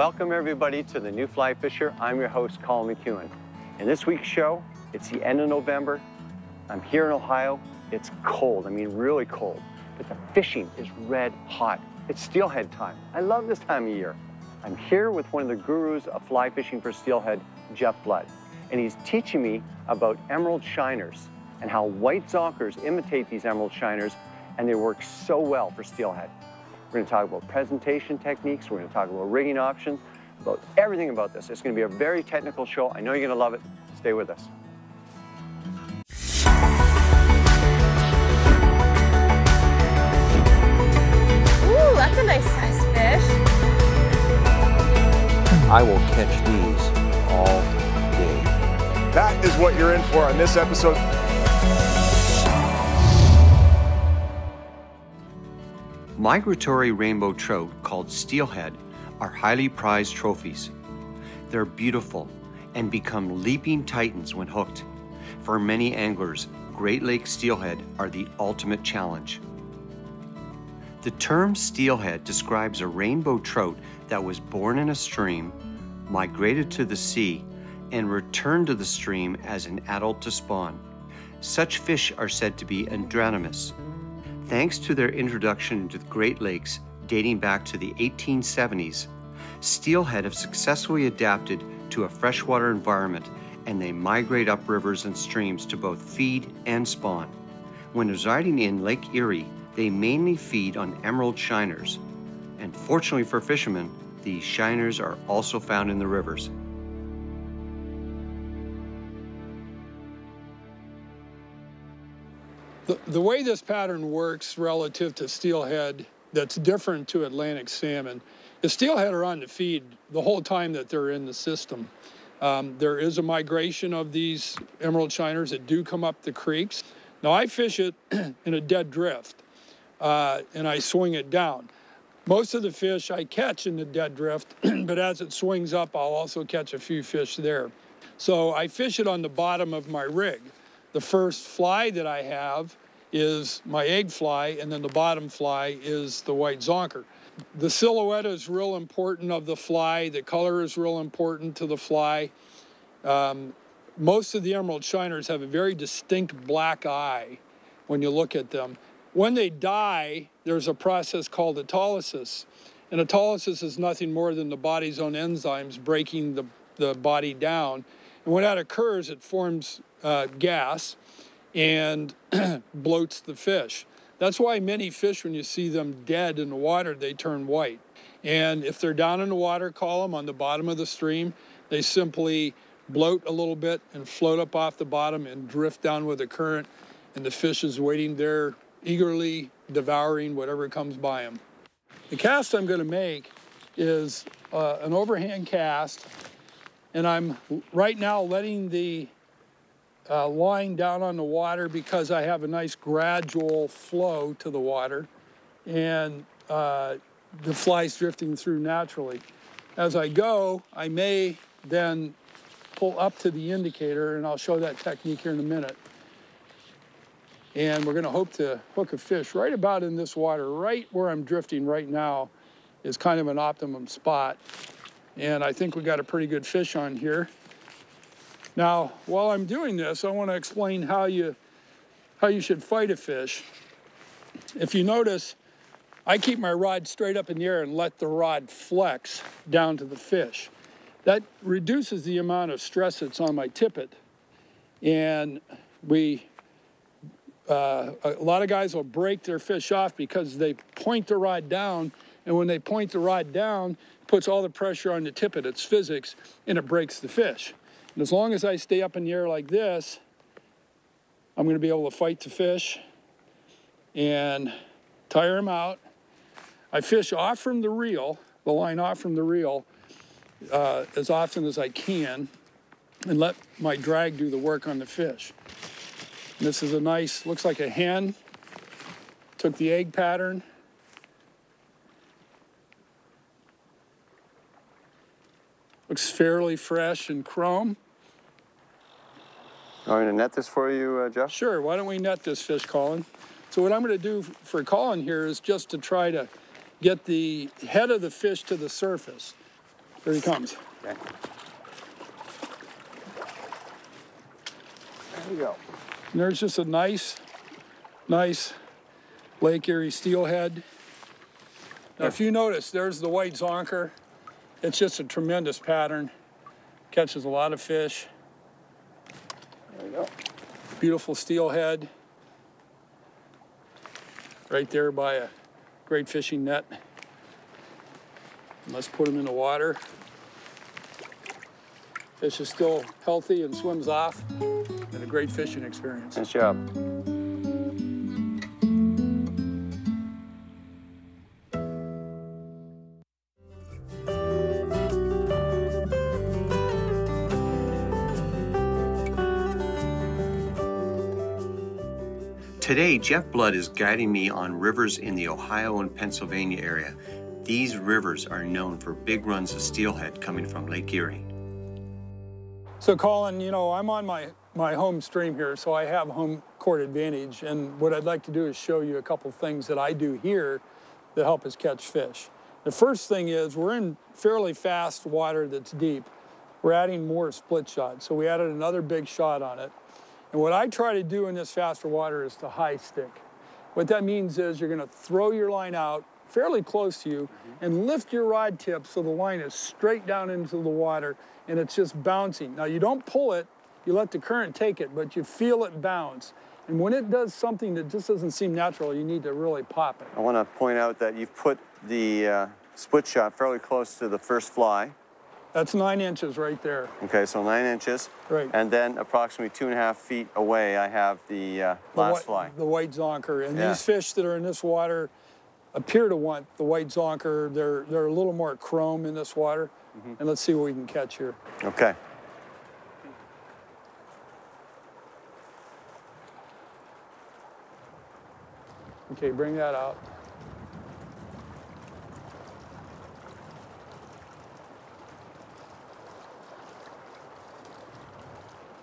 Welcome everybody to the New Fly Fisher. I'm your host, Colin McEwen. In this week's show, it's the end of November. I'm here in Ohio. It's cold, I mean really cold, but the fishing is red hot. It's steelhead time. I love this time of year. I'm here with one of the gurus of fly fishing for steelhead, Jeff Blood, and he's teaching me about emerald shiners and how white zonkers imitate these emerald shiners and they work so well for steelhead. We're going to talk about presentation techniques. We're going to talk about rigging options, about everything about this. It's going to be a very technical show. I know you're going to love it. Stay with us. Ooh, that's a nice sized fish. I will catch these all day. That is what you're in for on this episode. Migratory rainbow trout, called steelhead, are highly prized trophies. They're beautiful and become leaping titans when hooked. For many anglers, Great Lakes steelhead are the ultimate challenge. The term steelhead describes a rainbow trout that was born in a stream, migrated to the sea, and returned to the stream as an adult to spawn. Such fish are said to be anadromous, Thanks to their introduction to the Great Lakes dating back to the 1870s, steelhead have successfully adapted to a freshwater environment and they migrate up rivers and streams to both feed and spawn. When residing in Lake Erie, they mainly feed on emerald shiners. And fortunately for fishermen, these shiners are also found in the rivers. The, the way this pattern works relative to steelhead that's different to Atlantic salmon is steelhead are on the feed the whole time that they're in the system. Um, there is a migration of these emerald shiners that do come up the creeks. Now I fish it in a dead drift uh, and I swing it down. Most of the fish I catch in the dead drift, but as it swings up, I'll also catch a few fish there. So I fish it on the bottom of my rig. The first fly that I have is my egg fly, and then the bottom fly is the white zonker. The silhouette is real important of the fly. The color is real important to the fly. Um, most of the emerald shiners have a very distinct black eye when you look at them. When they die, there's a process called autolysis. And autolysis is nothing more than the body's own enzymes breaking the, the body down. And when that occurs, it forms uh, gas and bloats the fish. That's why many fish, when you see them dead in the water, they turn white. And if they're down in the water column on the bottom of the stream, they simply bloat a little bit and float up off the bottom and drift down with the current. And the fish is waiting there, eagerly devouring whatever comes by them. The cast I'm going to make is uh, an overhand cast, and I'm right now letting the uh, lying down on the water because I have a nice gradual flow to the water and uh, the fly's drifting through naturally. As I go, I may then pull up to the indicator and I'll show that technique here in a minute. And we're gonna hope to hook a fish right about in this water, right where I'm drifting right now is kind of an optimum spot. And I think we got a pretty good fish on here. Now, while I'm doing this, I want to explain how you, how you should fight a fish. If you notice, I keep my rod straight up in the air and let the rod flex down to the fish. That reduces the amount of stress that's on my tippet. And we, uh, a lot of guys will break their fish off because they point the rod down, and when they point the rod down, it puts all the pressure on the tippet. It's physics, and it breaks the fish. And as long as I stay up in the air like this, I'm going to be able to fight the fish and tire them out. I fish off from the reel, the line off from the reel, uh, as often as I can and let my drag do the work on the fish. And this is a nice, looks like a hen. Took the egg pattern, Looks fairly fresh and chrome. I'm going to net this for you, uh, Jeff? Sure, why don't we net this fish, Colin? So what I'm going to do for Colin here is just to try to get the head of the fish to the surface. Here he comes. Okay. There you go. And there's just a nice, nice Lake Erie steelhead. Now, if you notice, there's the white zonker. It's just a tremendous pattern. Catches a lot of fish. There you go. Beautiful steelhead. Right there by a great fishing net. And let's put him in the water. Fish is still healthy and swims off. And a great fishing experience. Nice job. Jeff Blood is guiding me on rivers in the Ohio and Pennsylvania area. These rivers are known for big runs of steelhead coming from Lake Erie. So Colin, you know, I'm on my, my home stream here, so I have home court advantage. And what I'd like to do is show you a couple things that I do here that help us catch fish. The first thing is we're in fairly fast water that's deep. We're adding more split shot. So we added another big shot on it. And what I try to do in this faster water is to high stick. What that means is you're gonna throw your line out fairly close to you and lift your rod tip so the line is straight down into the water and it's just bouncing. Now you don't pull it, you let the current take it, but you feel it bounce. And when it does something that just doesn't seem natural, you need to really pop it. I want to point out that you've put the uh, split shot fairly close to the first fly. That's nine inches right there. Okay, so nine inches. Right. And then approximately two and a half feet away, I have the uh, The last white- fly. The white zonker. And Yeah. these fish that are in this water appear to want the white zonker. They're, they're a little more chrome in this water. Mm-hmm. And let's see what we can catch here. Okay. Okay, bring that out.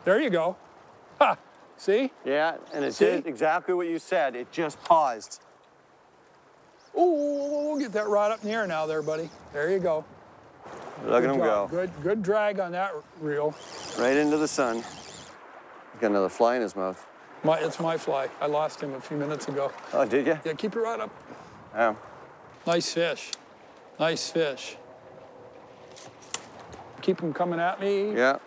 There you go. Ha! See? Yeah, and it See? did exactly what you said. It just paused. Ooh, we'll get that rod up in the air now there, buddy. There you go. Look at him go. Good, good drag on that reel. Right into the sun. He's got another fly in his mouth. My, it's my fly. I lost him a few minutes ago. Oh, did you? Yeah, keep your rod up. Yeah. Nice fish. Nice fish. Keep him coming at me. Yeah.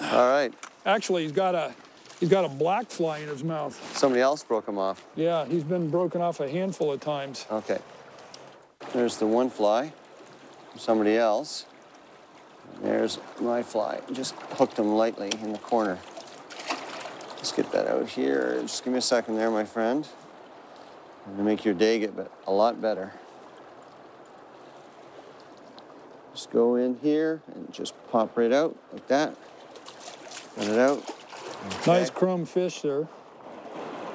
All right. Actually, he's got a he's got a black fly in his mouth. Somebody else broke him off. Yeah, he's been broken off a handful of times. Okay. There's the one fly. Somebody else. There's my fly. Just hooked him lightly in the corner. Let's get that out here. Just give me a second there, my friend. I'm gonna make your day get a lot better. Just go in here and just pop right out like that. Let it out. Nice chrome fish there.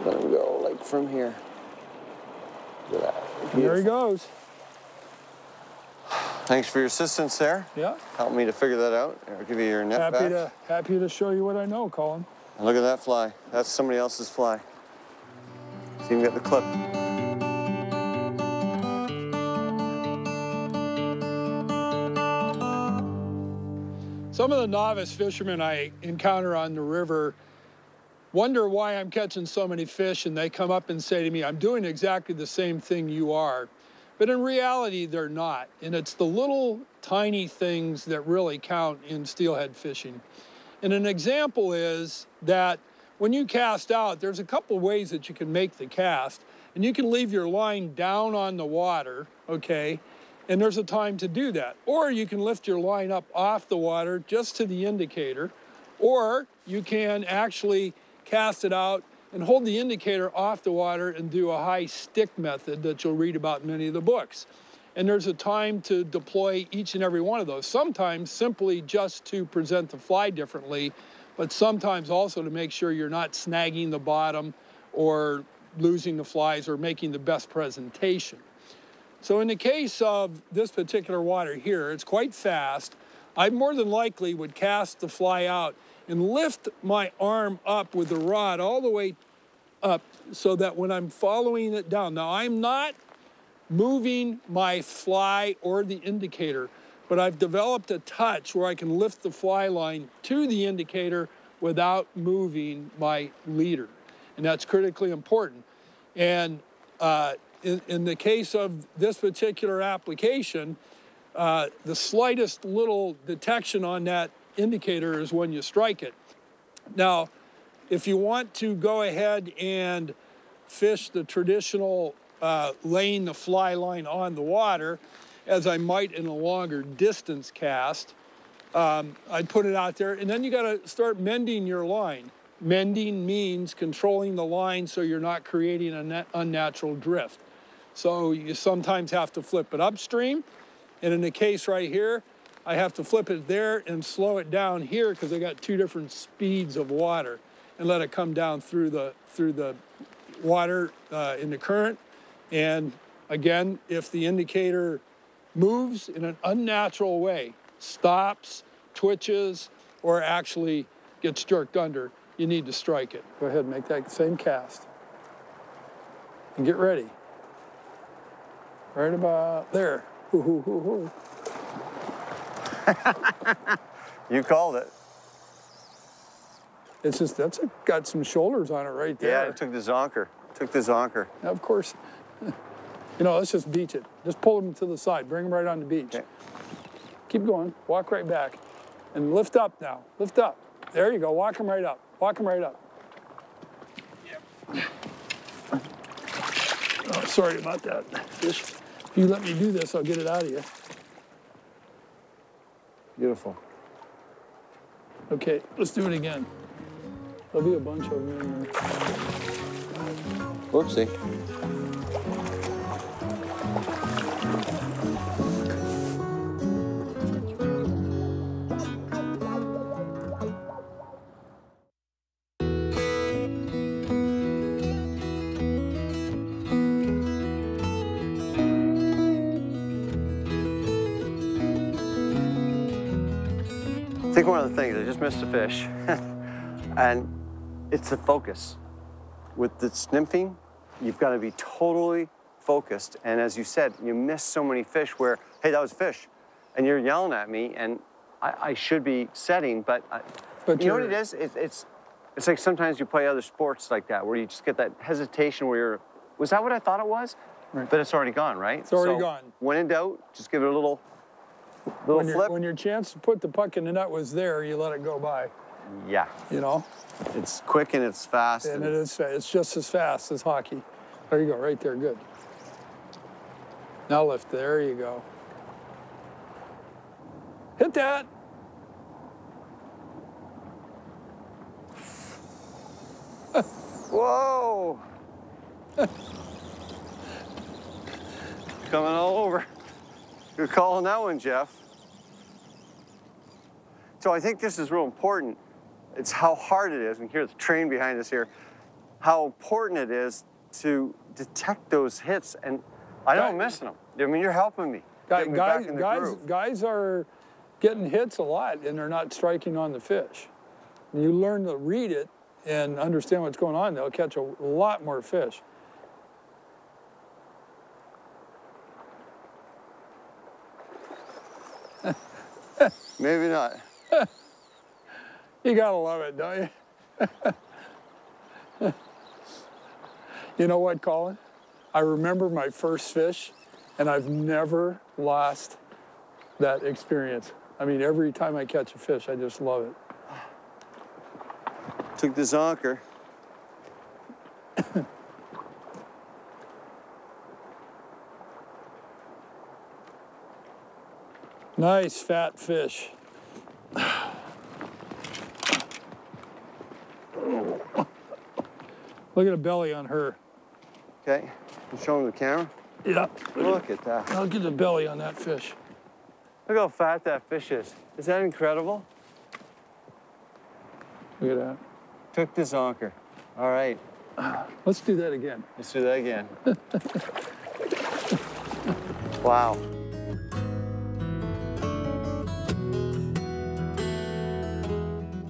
Let him go like from here. Look at that. There he goes. Thanks for your assistance there. Yeah. Help me to figure that out. I'll give you your net Happy back. to happy to show you what I know, Colin. And look at that fly. That's somebody else's fly. See, you can get the clip. Some of the novice fishermen I encounter on the river wonder why I'm catching so many fish, and they come up and say to me, I'm doing exactly the same thing you are. But in reality, they're not. And it's the little tiny things that really count in steelhead fishing. And an example is that when you cast out, there's a couple ways that you can make the cast. And you can leave your line down on the water, okay? And there's a time to do that. Or you can lift your line up off the water just to the indicator. Or you can actually cast it out and hold the indicator off the water and do a high stick method that you'll read about in many of the books. And there's a time to deploy each and every one of those. Sometimes simply just to present the fly differently, but sometimes also to make sure you're not snagging the bottom or losing the flies or making the best presentation. So in the case of this particular water here, it's quite fast. I more than likely would cast the fly out and lift my arm up with the rod all the way up so that when I'm following it down, now I'm not moving my fly or the indicator, but I've developed a touch where I can lift the fly line to the indicator without moving my leader. And that's critically important. And uh, in, in, the case of this particular application, uh, the slightest little detection on that indicator is when you strike it. Now, if you want to go ahead and fish the traditional uh, laying the fly line on the water, as I might in a longer distance cast, um, I'd put it out there, and then you got to start mending your line. Mending means controlling the line so you're not creating an unnatural drift. So you sometimes have to flip it upstream, and in the case right here, I have to flip it there and slow it down here because I got two different speeds of water and let it come down through the through the water uh, in the current. And again, if the indicator moves in an unnatural way, stops, twitches, or actually gets jerked under, you need to strike it. Go ahead and make that same cast. And get ready. Right about there. You called it. It's just, that's a, got some shoulders on it right there. Yeah, it took the zonker. Took the zonker. Of course. You know, let's just beach it. Just pull them to the side. Bring them right on the beach. Okay. Keep going. Walk right back. And lift up now. Lift up. There you go. Walk them right up. Walk them right up. Yep. Oh, sorry about that, fish. If you let me do this, I'll get it out of you. Beautiful. Okay, let's do it again. There'll be a bunch of them in there. Whoopsie. I think one of the things, I just missed a fish, and it's the focus. With the nymphing, you've got to be totally focused. And as you said, you miss so many fish where, hey, that was fish. And you're yelling at me, and I, I should be setting, but, I, but you know what it is? It, it's, it's like sometimes you play other sports like that, where you just get that hesitation where you're, was that what I thought it was? Right. But it's already gone, right? It's already so gone. When in doubt, just give it a little Little when, flip. when your chance to put the puck in the net was there, you let it go by. Yeah. You know? It's quick and it's fast. And, and it is It's just as fast as hockey. There you go, right there, good. Now lift, there you go. Hit that. Whoa. Coming all over. You're calling that one, Jeff. So I think this is real important. It's how hard it is, and here's the train behind us here, how important it is to detect those hits. And I don't miss them. I mean, you're helping me. Guys, me guys, guys, guys are getting hits a lot, and they're not striking on the fish. you learn to read it and understand what's going on, they'll catch a lot more fish. Maybe not. you gotta love it, don't you? you know what, Colin? I remember my first fish, and I've never lost that experience. I mean, every time I catch a fish, I just love it. Took the zonker. Nice fat fish. Look at the belly on her. Okay, I'm showing the camera. Yeah. Look at that. Look at the belly on that fish. Look how fat that fish is. Is that incredible? Look at that. Took the zonker. All right. Let's do that again. Let's do that again. wow.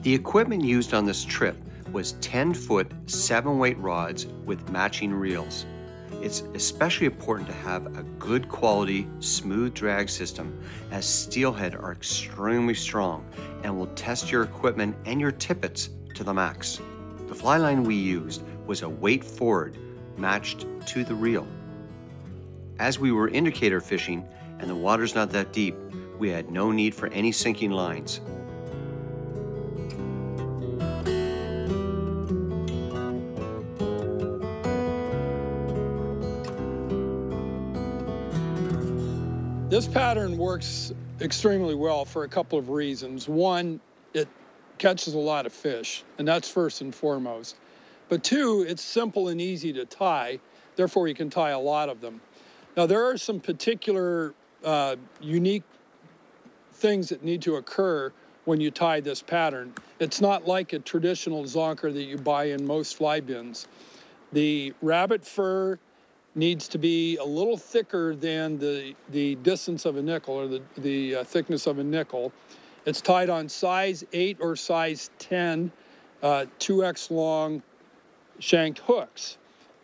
The equipment used on this trip was 10 foot, 7 weight rods with matching reels. It's especially important to have a good quality, smooth drag system as steelhead are extremely strong and will test your equipment and your tippets to the max. The fly line we used was a weight forward matched to the reel. As we were indicator fishing and the water's not that deep, we had no need for any sinking lines. Pattern works extremely well for a couple of reasons. One, it catches a lot of fish, and that's first and foremost. But two, it's simple and easy to tie, therefore you can tie a lot of them. Now there are some particular uh, unique things that need to occur when you tie this pattern. It's not like a traditional zonker that you buy in most fly bins. The rabbit fur needs to be a little thicker than the, the distance of a nickel or the, the uh, thickness of a nickel. It's tied on size 8 or size 10, uh, 2x long shanked hooks.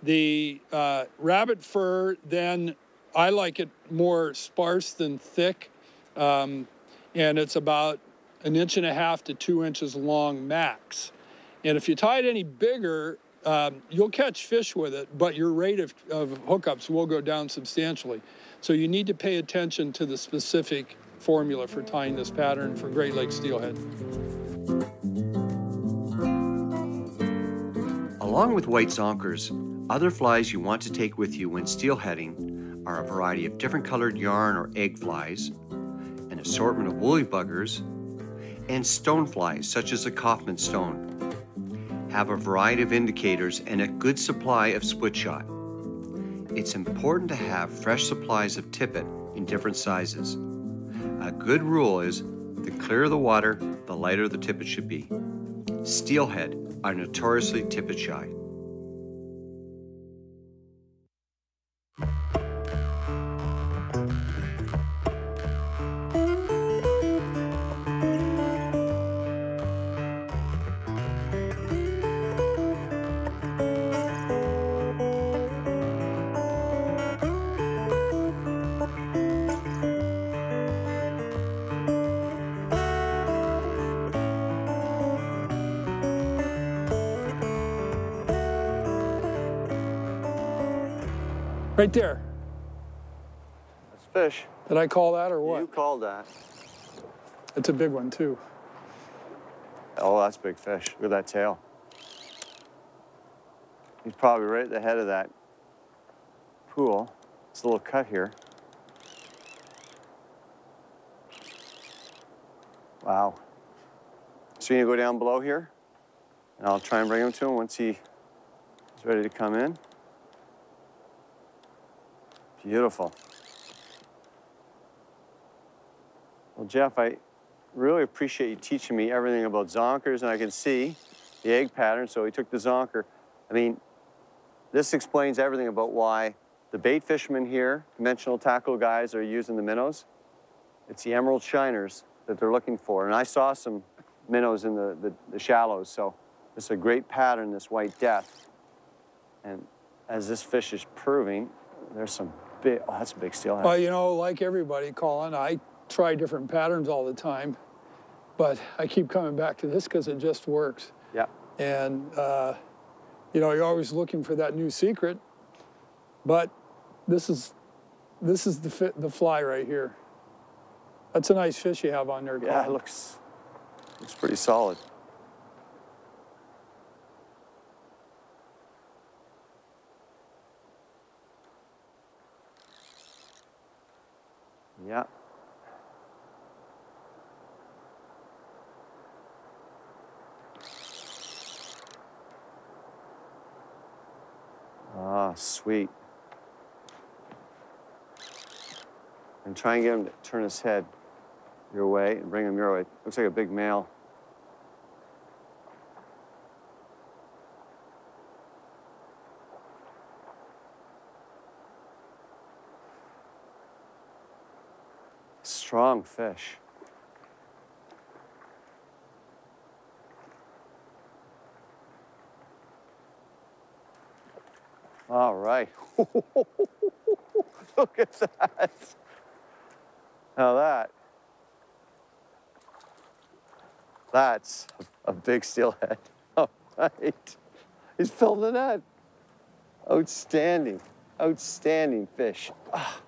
The uh, rabbit fur, then I like it more sparse than thick, um, and it's about an inch and a half to two inches long max. And if you tie it any bigger, um, you'll catch fish with it, but your rate of, of hookups will go down substantially. So you need to pay attention to the specific formula for tying this pattern for Great Lakes steelhead. Along with white zonkers, other flies you want to take with you when steelheading are a variety of different colored yarn or egg flies, an assortment of woolly buggers, and stone flies such as the Kaufmann stone have a variety of indicators and a good supply of split shot. It's important to have fresh supplies of tippet in different sizes. A good rule is the clearer the water, the lighter the tippet should be. Steelhead are notoriously tippet shy. Right there. That's fish. Did I call that or what? You called that. It's a big one too. Oh, that's big fish. Look at that tail. He's probably right at the head of that pool. It's a little cut here. Wow. So you're gonna go down below here? And I'll try and bring him to him once he is ready to come in. Beautiful. Well, Jeff, I really appreciate you teaching me everything about zonkers, and I can see the egg pattern, so he took the zonker. I mean, this explains everything about why the bait fishermen here, conventional tackle guys, are using the minnows. It's the emerald shiners that they're looking for. And I saw some minnows in the, the, the shallows, so it's a great pattern, this white death. And as this fish is proving, there's some big, oh, that's a big steelhead. Well, you know, like everybody, Colin, I try different patterns all the time, but I keep coming back to this because it just works. yeah. And, uh, you know, you're always looking for that new secret, but this is, this is the, fit, the fly right here. That's a nice fish you have on there, Yeah, it looks, looks pretty solid. Yeah. Ah, sweet. And try and get him to turn his head your way and bring him your way. Looks like a big male. Strong fish. All right. Look at that. Now that, that's a big steelhead. All right. He's filled the net. Outstanding, outstanding fish. Ah,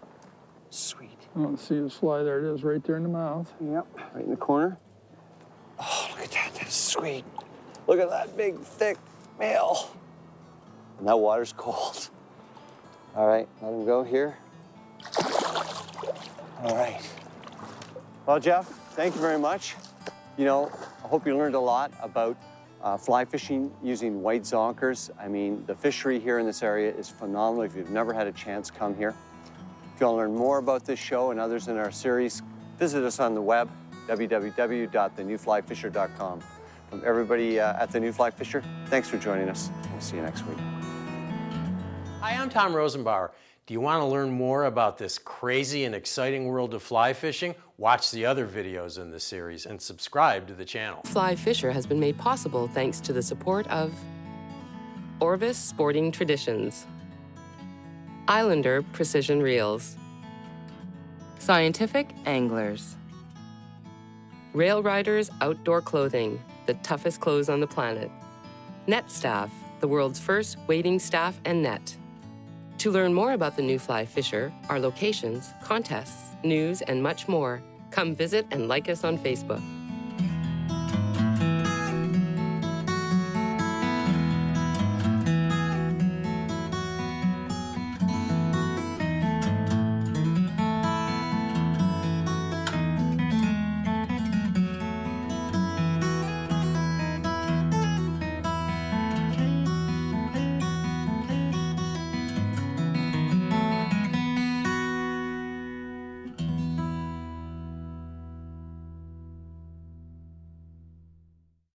sweet. I don't see his fly. There it is, right there in the mouth. Yep. Right in the corner. Oh, look at that. That's sweet. Look at that big, thick male. And that water's cold. All right, let him go here. All right. Well, Jeff, thank you very much. You know, I hope you learned a lot about uh, fly fishing using white zonkers. I mean, the fishery here in this area is phenomenal. If you've never had a chance, come here. If you want to learn more about this show and others in our series, visit us on the web, www.thenewflyfisher.com. From everybody uh, at The New Fly Fisher, thanks for joining us. We'll see you next week. Hi, I'm Tom Rosenbauer. Do you want to learn more about this crazy and exciting world of fly fishing? Watch the other videos in the series and subscribe to the channel. Fly Fisher has been made possible thanks to the support of Orvis Sporting Traditions, Islander Precision Reels, Scientific Anglers, Rail Riders Outdoor Clothing, the toughest clothes on the planet, Net Staff, the world's first wading staff and net. To learn more about the new Fly Fisher, our locations, contests, news, and much more, come visit and like us on Facebook.